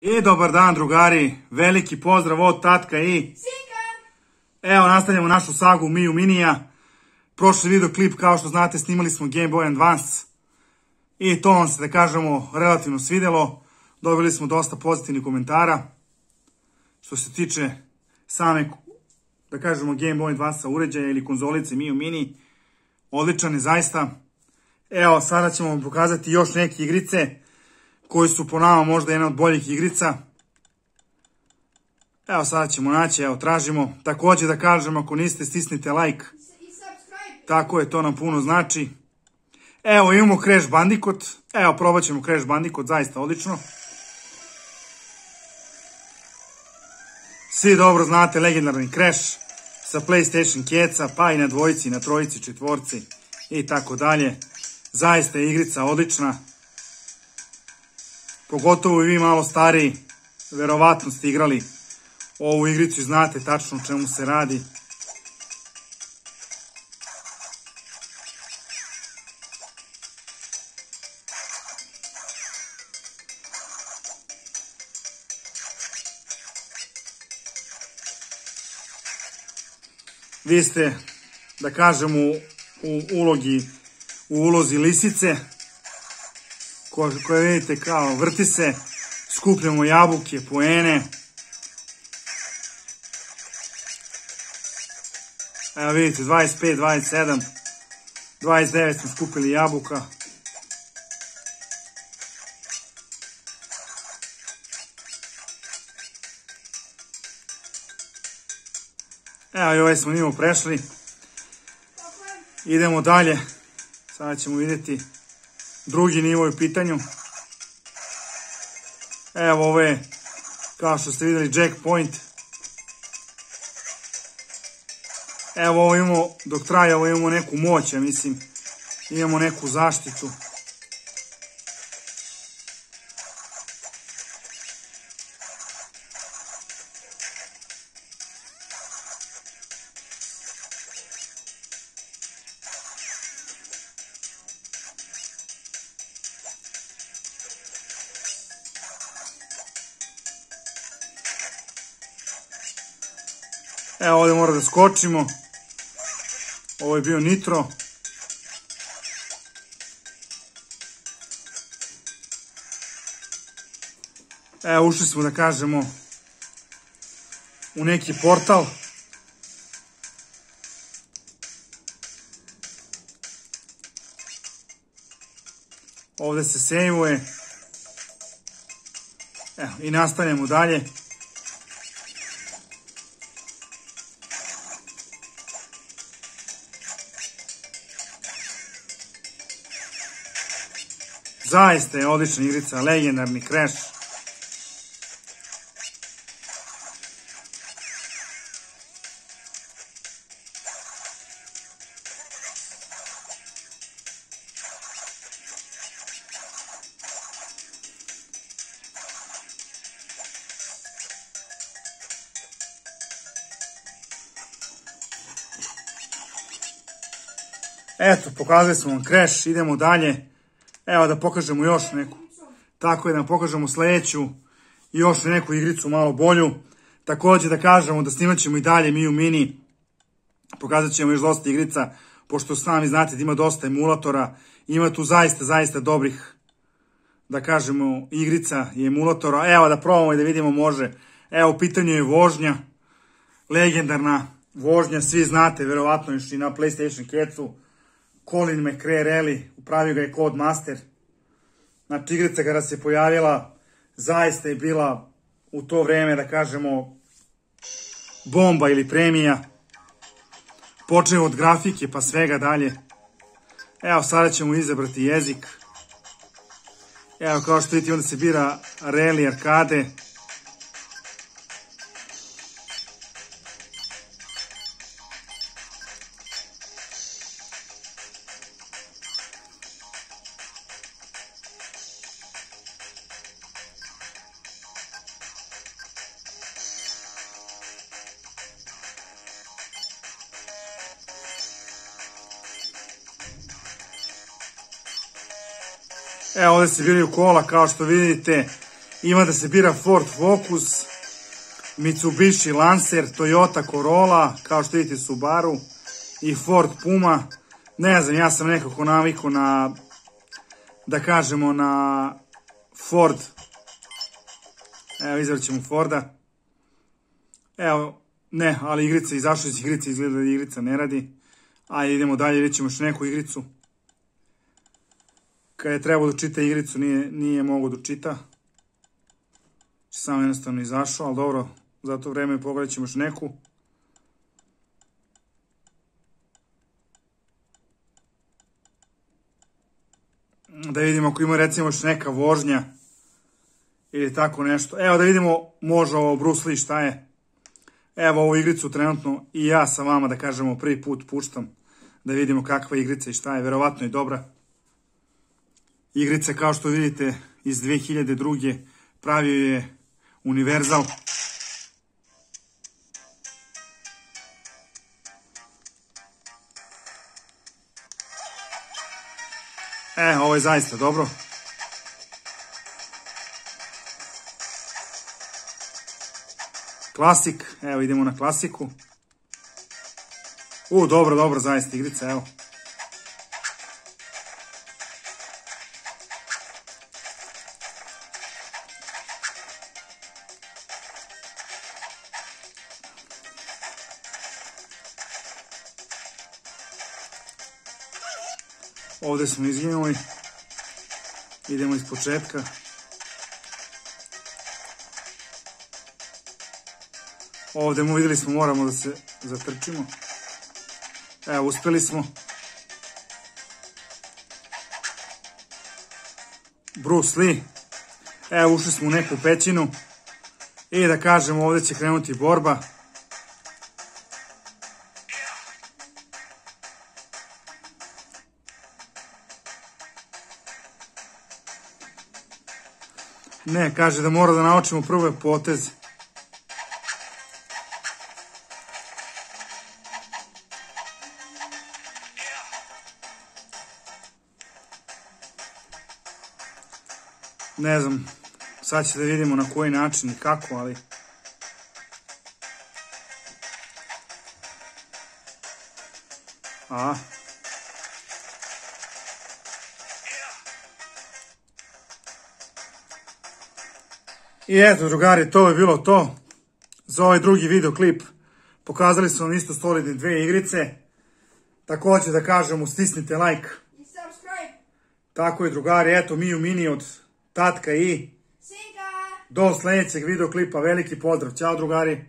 I dobar dan drugari, veliki pozdrav od Tatka i... Sinka! Evo nastavljamo našu sagu Miju Minija. Prošli video klip, kao što znate, snimali smo Game Boy Advance. I to vam se, da kažemo, relativno svidelo. Dobili smo dosta pozitivnih komentara. Što se tiče same, da kažemo, Game Boy Advance uređaja ili konzolice Miju Mini. Odličan je zaista. Evo, sada ćemo vam pokazati još neke igrice koji su po nama možda jedna od boljih igrica. Evo sada ćemo naći, evo tražimo. Takođe da kažem, ako niste, stisnite like. Tako je, to nam puno znači. Evo imamo Crash Bandicoot. Evo probat ćemo Crash Bandicoot, zaista odlično. Svi dobro znate legendarni Crash sa PlayStation keca, pa i na dvojici, na trojici, četvorci i tako dalje. Zaista je igrica odlična. Pogotovo vi malo stariji, verovatno ste igrali ovu igricu i znate tačno o čemu se radi. Vi ste, da kažem, u, u ulogi, u ulozi lisice, ko, koje vidite kao vrti se, skupljamo jabuke, poene. Evo vidite, 25, 27, 29 smo skupili jabuka. Evo i ovaj smo nivo prešli. Idemo dalje. Sada ćemo vidjeti drugi nivo u pitanju. Evo ovo je, kao što ste vidjeli, Jack Point. Evo ovo imamo, dok traje ovo imamo neku moć, ja mislim. Imamo neku zaštitu. Evo ovdje mora da skočimo. Ovo je bio nitro. Evo ušli smo da kažemo u neki portal. Ovde se sejvuje. Evo, i nastavljamo dalje. Zaista je odlična igrica, legendarni Crash. Eto, pokazali smo vam Crash, idemo dalje. Evo da pokažemo još neku. Tako je, da pokažemo sledeću i još neku igricu malo bolju. Takođe da kažemo da snimat ćemo i dalje Miju Mini. Pokazat ćemo još dosta igrica, pošto sami znate da ima dosta emulatora. Ima tu zaista, zaista dobrih, da kažemo, igrica i emulatora. Evo da probamo i da vidimo može. Evo, u pitanju je vožnja. Legendarna vožnja, svi znate, verovatno još i na PlayStation Kecu. Colin McRae Rally, upravio ga je Codemaster. Znači, igrica kada se pojavila, zaista je bila u to vreme, da kažemo, bomba ili premija. Počeo od grafike pa svega dalje. Evo, sada ćemo izabrati jezik. Evo, kao što vidite, onda se bira Rally Arcade. Evo ovde se biraju kola kao što vidite Ima da se bira Ford Focus, Mitsubishi Lancer, Toyota Corolla, kao što vidite Subaru i Ford Puma. Ne znam, ja sam nekako naviku na, da kažemo, na Ford. Evo, izvrat ćemo Forda. Evo, ne, ali igrica, izašla iz igrice, izgleda da igrica ne radi. Ajde, idemo dalje, vidjet ćemo još neku igricu. Kad je trebao da čita igricu, nije, nije mogo da čita. Samo jednostavno izašao, ali dobro, za to vreme pogledat ćemo još neku. Da vidimo ako ima recimo još neka vožnja ili tako nešto. Evo da vidimo može ovo Bruce Lee šta je. Evo ovu igricu trenutno i ja sa vama da kažemo prvi put puštam da vidimo kakva igrica i šta je. Verovatno je dobra. Igrica kao što vidite iz 2002. pravio je Universal. E, ovo je zaista dobro. Klasik, evo idemo na klasiku. U, dobro, dobro, zaista igrica, evo. Ovde smo izginuli. Idemo iz početka. Ovde mu videli smo moramo da se zatrčimo. Evo, uspeli smo. Bruce Lee. Evo, ušli smo u neku pećinu. I da kažemo, ovde će krenuti borba. Ne, kaže da mora da naučimo prve poteze. Ne znam, sad će da vidimo na koji način i kako, ali... A, I eto, drugari, to je bilo to. Za ovaj drugi videoklip pokazali su vam isto solidne dve igrice. Takođe da kažem, stisnite like. I subscribe. Tako je, drugari, eto, mi u mini od Tatka i Sinka. do sledećeg videoklipa. Veliki pozdrav. Ćao, drugari.